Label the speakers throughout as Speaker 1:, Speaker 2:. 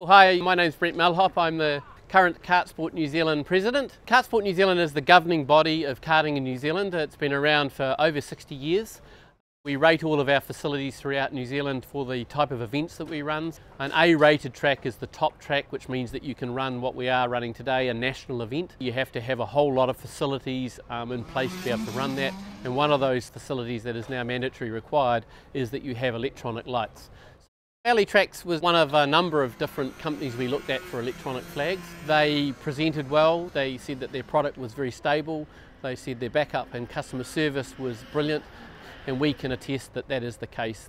Speaker 1: Hi, my name's Brent Mellhoff. I'm the current Kartsport New Zealand president. Kartsport New Zealand is the governing body of karting in New Zealand. It's been around for over 60 years. We rate all of our facilities throughout New Zealand for the type of events that we run. An A-rated track is the top track, which means that you can run what we are running today, a national event. You have to have a whole lot of facilities um, in place to be able to run that. And one of those facilities that is now mandatory required is that you have electronic lights. Alitrax was one of a number of different companies we looked at for electronic flags. They presented well, they said that their product was very stable, they said their backup and customer service was brilliant and we can attest that that is the case.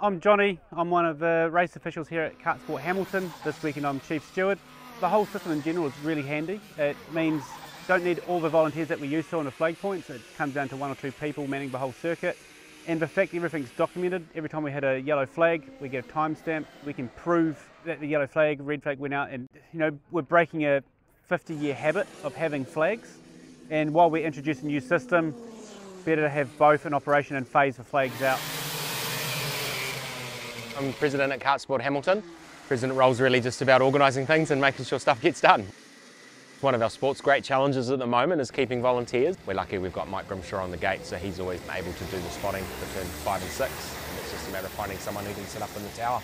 Speaker 2: I'm Johnny, I'm one of the race officials here at Kartsport Hamilton. This weekend I'm Chief Steward. The whole system in general is really handy. It means don't need all the volunteers that we used to on the flag points. It comes down to one or two people manning the whole circuit. And the fact everything's documented, every time we hit a yellow flag, we get a timestamp. We can prove that the yellow flag, red flag went out. And, you know, we're breaking a 50 year habit of having flags. And while we introduce a new system, better to have both in operation and phase the flags out.
Speaker 3: I'm president at Kartsport Hamilton. President role's really just about organising things and making sure stuff gets done. One of our sport's great challenges at the moment is keeping volunteers. We're lucky we've got Mike Grimshaw on the gate, so he's always able to do the spotting between five and six. And it's just a matter of finding someone who can sit up in the tower.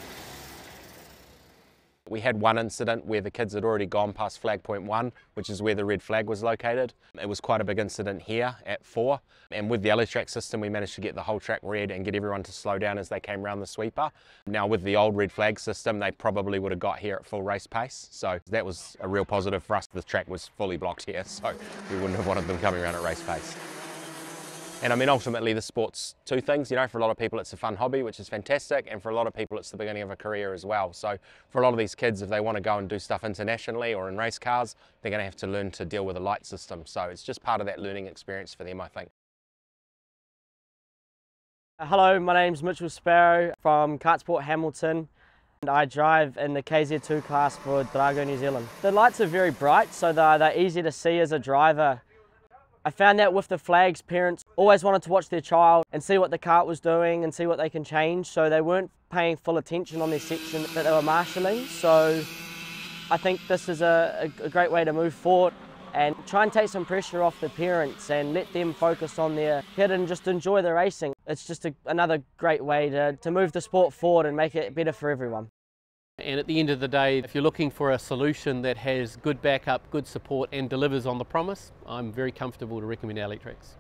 Speaker 3: We had one incident where the kids had already gone past flag point one, which is where the red flag was located. It was quite a big incident here at four. And with the track system, we managed to get the whole track red and get everyone to slow down as they came around the sweeper. Now with the old red flag system, they probably would have got here at full race pace. So that was a real positive for us. The track was fully blocked here, so we wouldn't have wanted them coming around at race pace. And I mean, ultimately, the sport's two things. You know, for a lot of people, it's a fun hobby, which is fantastic. And for a lot of people, it's the beginning of a career as well. So for a lot of these kids, if they want to go and do stuff internationally or in race cars, they're going to have to learn to deal with a light system. So it's just part of that learning experience for them, I think.
Speaker 4: Uh, hello, my name's Mitchell Sparrow from Kartsport Hamilton. And I drive in the KZ2 class for Drago New Zealand. The lights are very bright, so they're, they're easy to see as a driver I found that with the flags, parents always wanted to watch their child and see what the kart was doing and see what they can change. So they weren't paying full attention on their section that they were marshalling. So I think this is a, a great way to move forward and try and take some pressure off the parents and let them focus on their kid and just enjoy the racing. It's just a, another great way to, to move the sport forward and make it better for everyone.
Speaker 1: And at the end of the day, if you're looking for a solution that has good backup, good support and delivers on the promise, I'm very comfortable to recommend Alitrax.